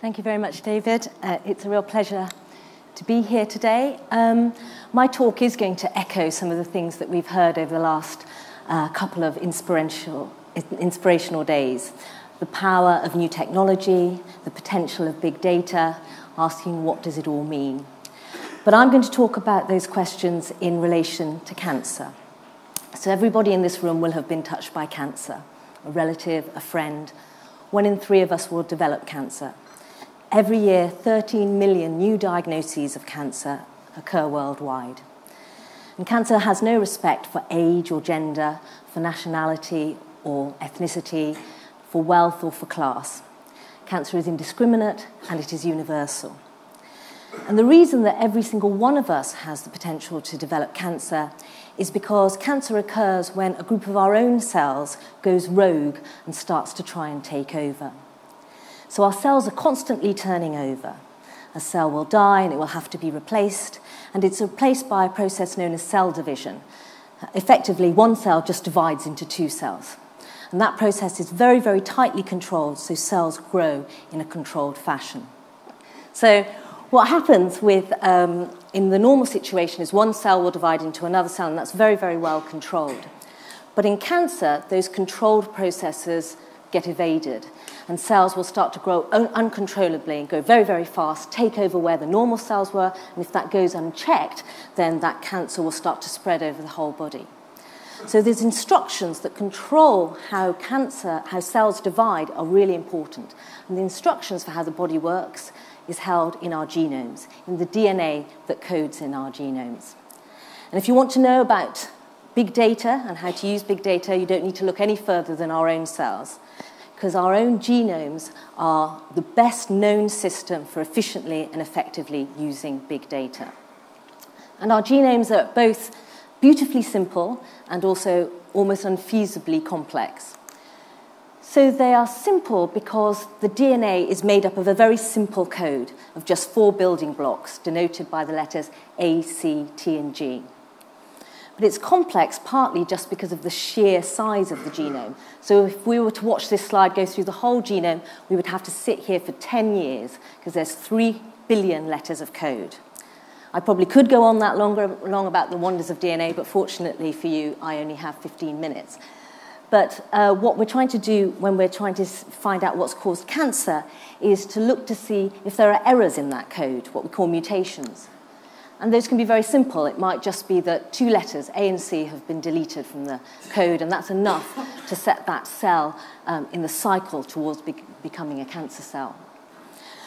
Thank you very much, David. Uh, it's a real pleasure to be here today. Um, my talk is going to echo some of the things that we've heard over the last uh, couple of inspirational, inspirational days. The power of new technology, the potential of big data, asking what does it all mean. But I'm going to talk about those questions in relation to cancer. So everybody in this room will have been touched by cancer, a relative, a friend. One in three of us will develop cancer. Every year, 13 million new diagnoses of cancer occur worldwide. And cancer has no respect for age or gender, for nationality or ethnicity, for wealth or for class. Cancer is indiscriminate and it is universal. And the reason that every single one of us has the potential to develop cancer is because cancer occurs when a group of our own cells goes rogue and starts to try and take over. So our cells are constantly turning over. A cell will die and it will have to be replaced, and it's replaced by a process known as cell division. Effectively, one cell just divides into two cells. And that process is very, very tightly controlled, so cells grow in a controlled fashion. So, what happens with, um, in the normal situation is one cell will divide into another cell, and that's very, very well controlled. But in cancer, those controlled processes get evaded and cells will start to grow un uncontrollably and go very, very fast, take over where the normal cells were, and if that goes unchecked, then that cancer will start to spread over the whole body. So these instructions that control how cancer, how cells divide are really important. And the instructions for how the body works is held in our genomes, in the DNA that codes in our genomes. And if you want to know about big data and how to use big data, you don't need to look any further than our own cells because our own genomes are the best known system for efficiently and effectively using big data. And our genomes are both beautifully simple and also almost unfeasibly complex. So they are simple because the DNA is made up of a very simple code of just four building blocks denoted by the letters A, C, T, and G. But it's complex partly just because of the sheer size of the genome. So if we were to watch this slide go through the whole genome, we would have to sit here for 10 years because there's 3 billion letters of code. I probably could go on that longer, long about the wonders of DNA, but fortunately for you, I only have 15 minutes. But uh, what we're trying to do when we're trying to find out what's caused cancer is to look to see if there are errors in that code, what we call mutations. And those can be very simple. It might just be that two letters, A and C, have been deleted from the code, and that's enough to set that cell um, in the cycle towards be becoming a cancer cell.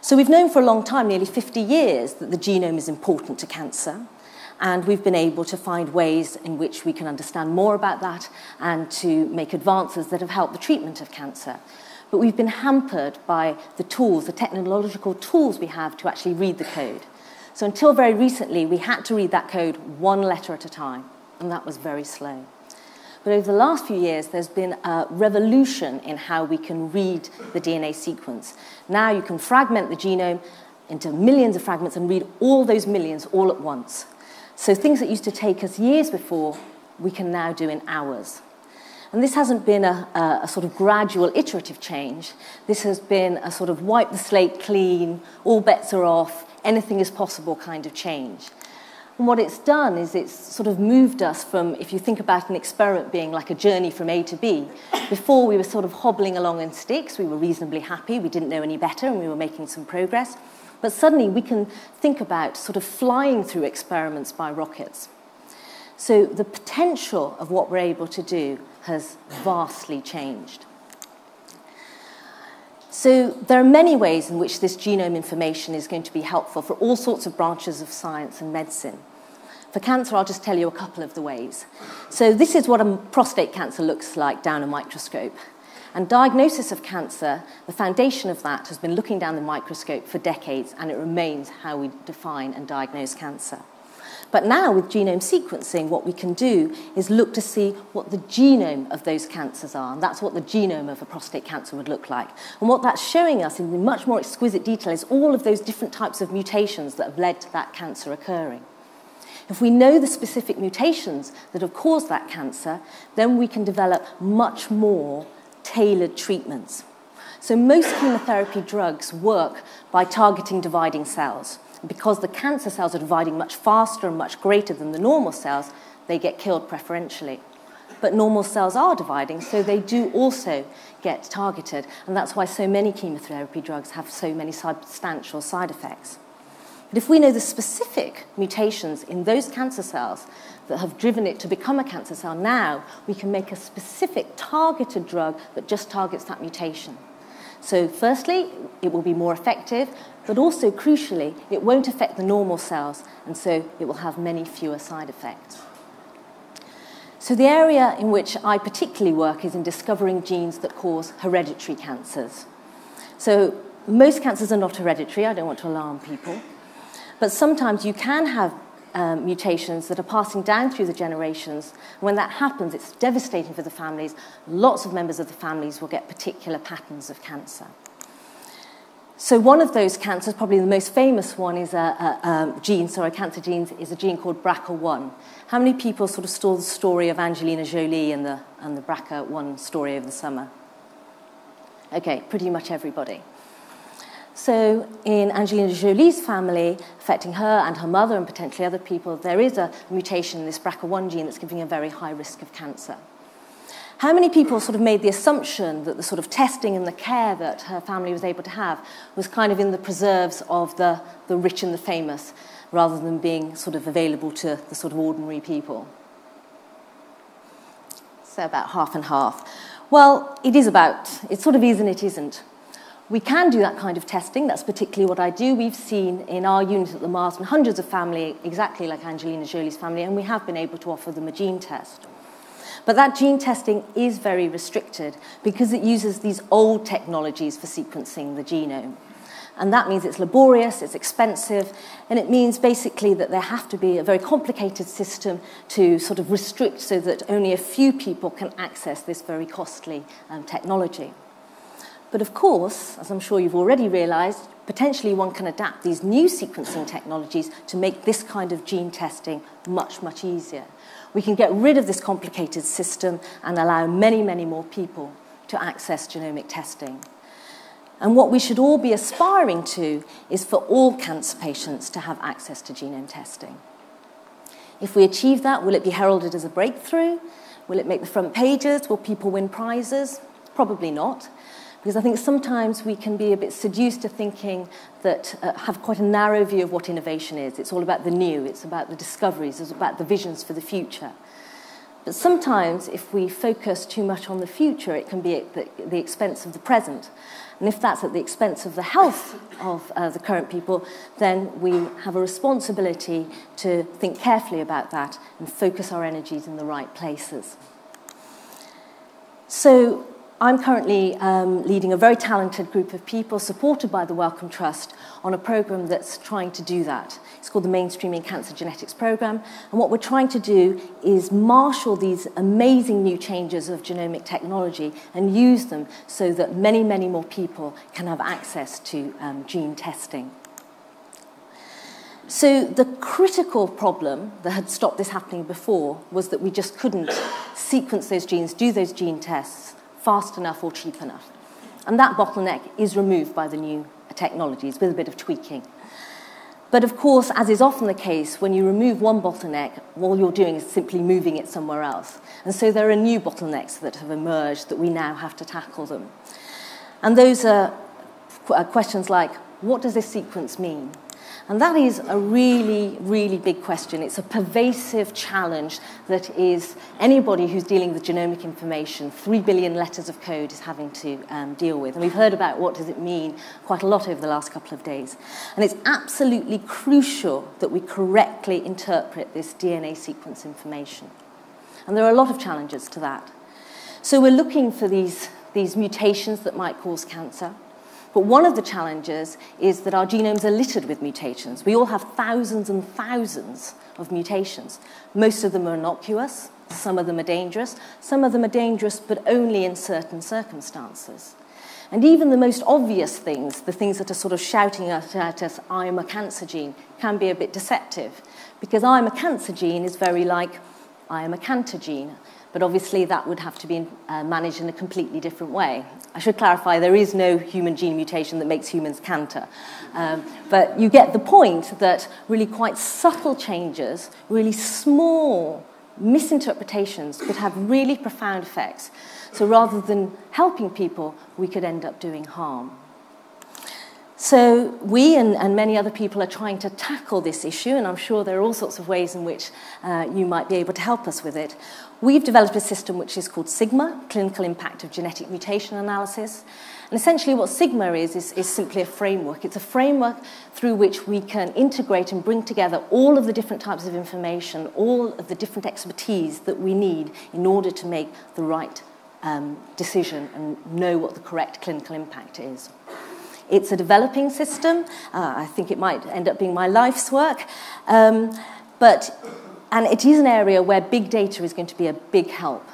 So we've known for a long time, nearly 50 years, that the genome is important to cancer. And we've been able to find ways in which we can understand more about that and to make advances that have helped the treatment of cancer. But we've been hampered by the tools, the technological tools we have to actually read the code. So until very recently, we had to read that code one letter at a time, and that was very slow. But over the last few years, there's been a revolution in how we can read the DNA sequence. Now you can fragment the genome into millions of fragments and read all those millions all at once. So things that used to take us years before, we can now do in hours. And this hasn't been a, a, a, sort of gradual iterative change. This has been a sort of wipe the slate clean, all bets are off, anything is possible kind of change. And what it's done is it's sort of moved us from, if you think about an experiment being like a journey from A to B, before we were sort of hobbling along in sticks, we were reasonably happy, we didn't know any better, and we were making some progress. But suddenly we can think about sort of flying through experiments by rockets. So the potential of what we're able to do has vastly changed. So there are many ways in which this genome information is going to be helpful for all sorts of branches of science and medicine. For cancer, I'll just tell you a couple of the ways. So this is what a prostate cancer looks like down a microscope. And diagnosis of cancer, the foundation of that has been looking down the microscope for decades, and it remains how we define and diagnose cancer. But now with genome sequencing, what we can do is look to see what the genome of those cancers are. And that's what the genome of a prostate cancer would look like. And what that's showing us in much more exquisite detail is all of those different types of mutations that have led to that cancer occurring. If we know the specific mutations that have caused that cancer, then we can develop much more tailored treatments. So most chemotherapy drugs work by targeting dividing cells. Because the cancer cells are dividing much faster and much greater than the normal cells, they get killed preferentially. But normal cells are dividing, so they do also get targeted. And that's why so many chemotherapy drugs have so many substantial side effects. But if we know the specific mutations in those cancer cells that have driven it to become a cancer cell, now we can make a specific targeted drug that just targets that mutation. So, firstly, it will be more effective, but also crucially, it won't affect the normal cells, and so it will have many fewer side effects. So, the area in which I particularly work is in discovering genes that cause hereditary cancers. So, most cancers are not hereditary, I don't want to alarm people, but sometimes you can have um, mutations that are passing down through the generations. When that happens, it's devastating for the families. Lots of members of the families will get particular patterns of cancer. So one of those cancers, probably the most famous one, is a, a, a gene, sorry, cancer genes, is a gene called BRCA1. How many people sort of saw the story of Angelina Jolie and the, and the BRCA1 story over the summer? Okay, pretty much everybody. So, in Angelina Jolie's family, affecting her and her mother and potentially other people, there is a mutation in this BRCA1 gene that's giving a very high risk of cancer. How many people sort of made the assumption that the sort of testing and the care that her family was able to have was kind of in the preserves of the, the rich and the famous, rather than being sort of available to the sort of ordinary people? So, about half and half. Well, it is about, it sort of is and it isn't. We can do that kind of testing. That's particularly what I do. We've seen in our unit at the Marsden hundreds of family exactly like Angelina Jolie's family, and we have been able to offer them a gene test. But that gene testing is very restricted because it uses these old technologies for sequencing the genome. And that means it's laborious, it's expensive, and it means basically that there have to be a very complicated system to sort of restrict so that only a few people can access this very costly um, technology. But of course, as I'm sure you've already realized, potentially one can adapt these new sequencing technologies to make this kind of gene testing much, much easier. We can get rid of this complicated system and allow many, many more people to access genomic testing. And what we should all be aspiring to is for all cancer patients to have access to genome testing. If we achieve that, will it be heralded as a breakthrough? Will it make the front pages? Will people win prizes? Probably not. Because I think sometimes we can be a bit seduced to thinking that uh, have quite a narrow view of what innovation is. It's all about the new, it's about the discoveries, it's about the visions for the future. But sometimes, if we focus too much on the future, it can be at the, the expense of the present. And if that's at the expense of the health of uh, the current people, then we have a responsibility to think carefully about that and focus our energies in the right places. So, I'm currently um, leading a very talented group of people supported by the Wellcome Trust on a program that's trying to do that. It's called the Mainstreaming Cancer Genetics Program. And what we're trying to do is marshal these amazing new changes of genomic technology and use them so that many, many more people can have access to um, gene testing. So the critical problem that had stopped this happening before was that we just couldn't sequence those genes, do those gene tests, fast enough or cheap enough. And that bottleneck is removed by the new technologies with a bit of tweaking. But of course, as is often the case, when you remove one bottleneck, all you're doing is simply moving it somewhere else. And so there are new bottlenecks that have emerged that we now have to tackle them. And those are uh, questions like, what does this sequence mean? And that is a really, really big question. It's a pervasive challenge that is anybody who's dealing with genomic information, three billion letters of code is having to um, deal with. And we've heard about what does it mean quite a lot over the last couple of days. And it's absolutely crucial that we correctly interpret this DNA sequence information. And there are a lot of challenges to that. So we're looking for these, these mutations that might cause cancer. But one of the challenges is that our genomes are littered with mutations. We all have thousands and thousands of mutations. Most of them are innocuous, some of them are dangerous, some of them are dangerous but only in certain circumstances. And even the most obvious things, the things that are sort of shouting at, us, I'm a cancer gene, can be a bit deceptive. Because I'm a cancer gene is very like I am a cancer gene. But obviously that would have to be uh, managed in a completely different way. I should clarify there is no human gene mutation that makes humans canter. Um, but you get the point that really quite subtle changes, really small misinterpretations could have really profound effects. So rather than helping people, we could end up doing harm. So we and, and, many other people are trying to tackle this issue, and I'm sure there are all sorts of ways in which uh, you might be able to help us with it. We've developed a system which is called CIGMA, Clinical Impact of Genetic Mutation Analysis. And essentially what CIGMA is, is, is simply a framework. It's a framework through which we can integrate and bring together all of the different types of information, all of the different expertise that we need in order to make the right um, decision and know what the correct clinical impact is. It's a developing system. Uh, I think it might end up being my life's work. Um, but, and it is an area where big data is going to be a big help.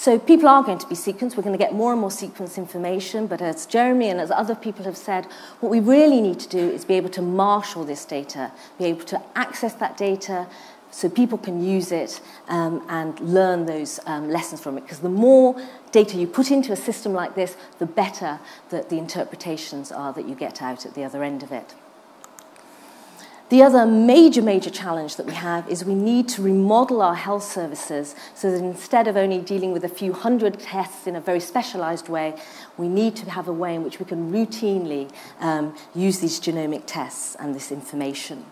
So people are going to be sequenced. We're going to get more and more sequence information. But as Jeremy and as other people have said, what we really need to do is be able to marshal this data, be able to access that data, so people can use it um, and learn those um, lessons from it. Because the more data you put into a system like this, the better that the interpretations are that you get out at the other end of it. The other major, major challenge that we have is we need to remodel our health services so that instead of only dealing with a few hundred tests in a very specialized way, we need to have a way in which we can routinely um, use these genomic tests and this information.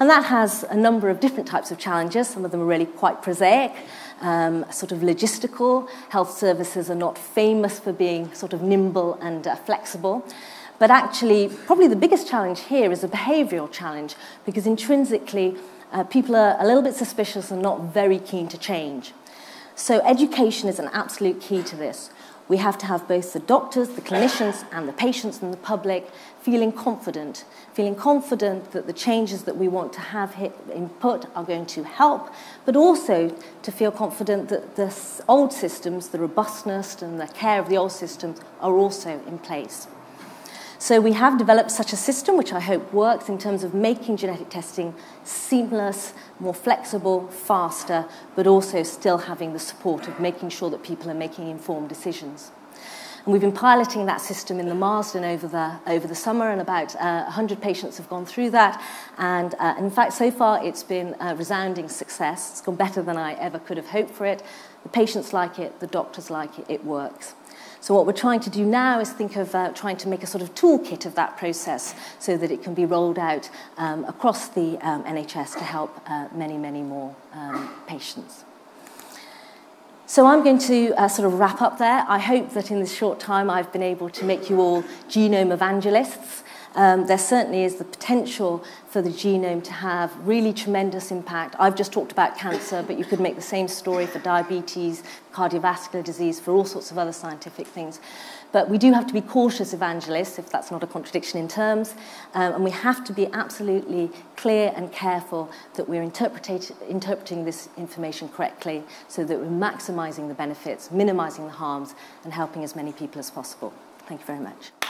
And that has a number of different types of challenges. Some of them are really quite prosaic, um, sort of logistical. Health services are not famous for being sort of nimble and uh, flexible. But actually, probably the biggest challenge here is a behavioral challenge because intrinsically, uh, people are a little bit suspicious and not very keen to change. So, education is an absolute key to this. We have to have both the doctors, the clinicians, and the patients and the public feeling confident, feeling confident that the changes that we want to have input are going to help, but also to feel confident that the old systems, the robustness and the care of the old systems are also in place. So we have developed such a system, which I hope works in terms of making genetic testing seamless, more flexible, faster, but also still having the support of making sure that people are making informed decisions. And we've been piloting that system in the Marsden over the, over the summer, and about uh, 100 patients have gone through that. And uh, in fact, so far, it's been a resounding success. It's gone better than I ever could have hoped for it. The patients like it, the doctors like it, it works. So what we're trying to do now is think of uh, trying to make a sort of toolkit of that process so that it can be rolled out um, across the um, NHS to help uh, many, many more um, patients. So I'm going to uh, sort of wrap up there. I hope that in this short time I've been able to make you all genome evangelists. Um, there certainly is the potential for the genome to have really tremendous impact. I've just talked about cancer, but you could make the same story for diabetes, cardiovascular disease, for all sorts of other scientific things. But we do have to be cautious evangelists, if that's not a contradiction in terms, um, and we have to be absolutely clear and careful that we're interpreting this information correctly so that we're maximizing the benefits, minimizing the harms, and helping as many people as possible. Thank you very much.